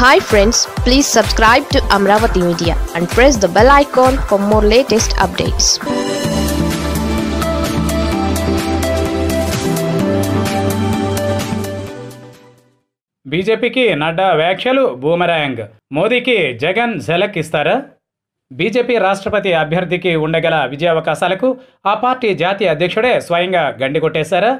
Hi friends please subscribe to Amaravati media and press the bell icon for more latest updates బీజేపీకి నడ్డా వ్యాఖ్యలు boomerang మోదీకి జగన్ జలక్ ఇస్తారా? BJP రాష్ట్రపతి అభ్యర్థికి ఉండగల విజయావకాశాలకు ఆ పార్టీ జాతీయ అధ్యక్షుడే స్వయంగా గండి కొట్టేశారా?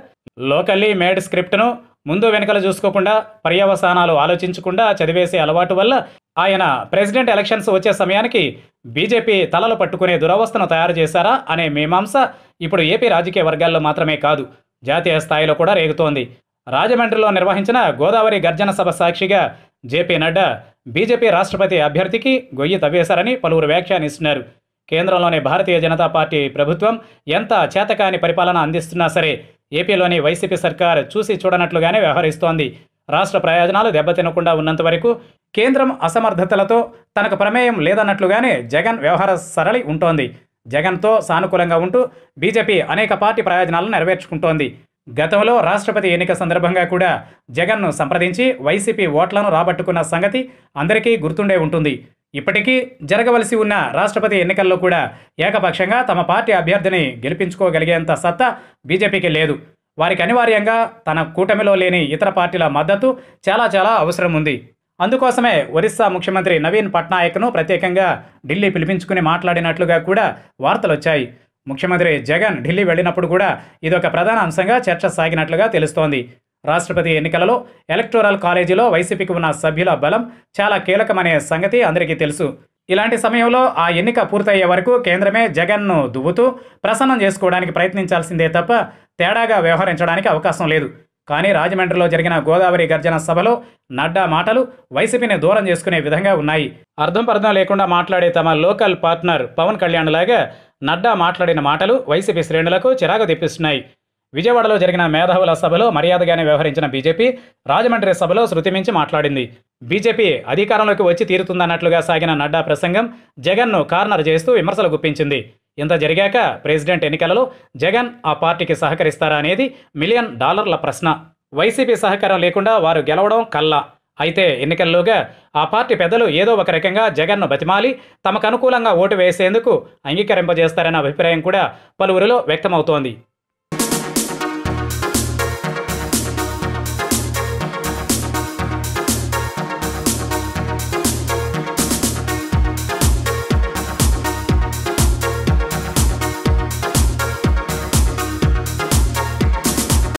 లోకల్లీ మేడ్ స్క్రిప్ట్ను ముందు వెనుకలు చూసుకోకుండా పర్యవసానాలు ఆలోచించకుండా చదివేసే అలవాటు వల్ల ఆయన ప్రెసిడెంట్ ఎలక్షన్స్ వచ్చే సమయానికి బీజేపీ తలలు పట్టుకునే దురవస్థను తయారు చేశారా అనే మీమాంస ఇప్పుడు ఏపీ రాజకీయ వర్గాల్లో మాత్రమే కాదు జాతీయ స్థాయిలో కూడా రేగుతోంది. రాజమండ్రిలో నిర్వహించిన గోదావరి గర్జన సభ సాక్షిగా జేపీ నడ్డా బీజేపీ రాష్ట్రపతి అభ్యర్థికి గొయ్యి తవ్వేశారని పలువురు వ్యాఖ్యానిస్తున్నారు. కేంద్రంలోని భారతీయ జనతా పార్టీ ప్రభుత్వం ఎంత చేతకాని పరిపాలన అందిస్తున్నా సరే ఏపీలోని వైసీపీ సర్కార్ చూసి చూడనట్లుగానే వ్యవహరిస్తోంది. రాష్ట్ర ప్రయోజనాలు దెబ్బతినకుండా ఉన్నంత వరకు కేంద్రం అసమర్థతలతో తనకు ప్రమేయం లేదన్నట్లుగానే జగన్ వ్యవహార సరళి ఉంటోంది. జగన్తో సానుకూలంగా ఉంటూ బీజేపీ అనేక పార్టీ ప్రయోజనాలను నెరవేర్చుకుంటోంది. గతంలో రాష్ట్రపతి ఎన్నిక సందర్భంగా కూడా జగన్ను సంప్రదించి వైసీపీ ఓట్లను రాబట్టుకున్న సంగతి అందరికీ గుర్తుండే ఉంటుంది. ఇప్పటికీ జరగవలసి ఉన్న రాష్ట్రపతి ఎన్నికల్లో కూడా ఏకపక్షంగా తమ పార్టీ అభ్యర్థిని గెలిపించుకోగలిగేంత సత్తా బీజేపీకి లేదు. వారికి అనివార్యంగా తన కూటమిలో లేని ఇతర పార్టీల మద్దతు చాలా చాలా అవసరం ఉంది. అందుకోసమే ఒరిస్సా ముఖ్యమంత్రి నవీన్ పట్నాయక్ను ప్రత్యేకంగా ఢిల్లీ పిలిపించుకుని మాట్లాడినట్లుగా కూడా వార్తలు వచ్చాయి ముఖ్యమంత్రి జగన్ ఢిల్లీ వెళ్ళినప్పుడు కూడా ఇదొక ప్రధాన అంశంగా చర్చ సాగినట్లుగా తెలుస్తోంది. రాష్ట్రపతి ఎన్నికలలో ఎలక్టోరల్ కాలేజీలో వైసీపీకి ఉన్న సభ్యుల బలం చాలా కీలకమనే సంగతి అందరికీ తెలుసు. ఇలాంటి సమయంలో ఆ ఎన్నిక పూర్తయ్యే వరకు కేంద్రమే జగన్ను దువ్వుతూ ప్రసన్నం చేసుకోవడానికి ప్రయత్నించాల్సిందే తప్ప తేడాగా వ్యవహరించడానికి అవకాశం లేదు. కానీ రాజమండ్రిలో జరిగిన గోదావరి గర్జన సభలో నడ్డా మాటలు వైసీపీని దూరం చేసుకునే విధంగా ఉన్నాయి. అర్థం పర్థం లేకుండా మాట్లాడే తమ లోకల్ పార్ట్నర్ పవన్ కళ్యాణ్ లాగా నడ్డా మాట్లాడిన మాటలు వైసీపీ శ్రేణులకు చిరాకు తెప్పిస్తున్నాయి. విజయవాడలో జరిగిన మేధావుల సభలో మర్యాదగానే వ్యవహరించిన బీజేపీ రాజమండ్రి సభలో శృతిమించి మాట్లాడింది. బీజేపీ అధికారంలోకి వచ్చి తీరుతుందన్నట్లుగా సాగిన నడ్డా ప్రసంగం జగన్ను కార్నర్ చేస్తూ విమర్శలు గుప్పించింది. ఇంత జరిగాక ప్రెసిడెంట్ ఎన్నికలలో జగన్ ఆ పార్టీకి సహకరిస్తారా అనేది మిలియన్ డాలర్ల ప్రశ్న. వైసీపీ సహకారం లేకుండా వారు గెలవడం కల్లా. అయితే ఎన్నికల్లోగా ఆ పార్టీ పెద్దలు ఏదో ఒక రకంగా జగన్ను బతిమాలి తమకు అనుకూలంగా ఓటు వేసేందుకు అంగీకరింపజేస్తారన్న అభిప్రాయం కూడా పలువురిలో వ్యక్తమవుతోంది.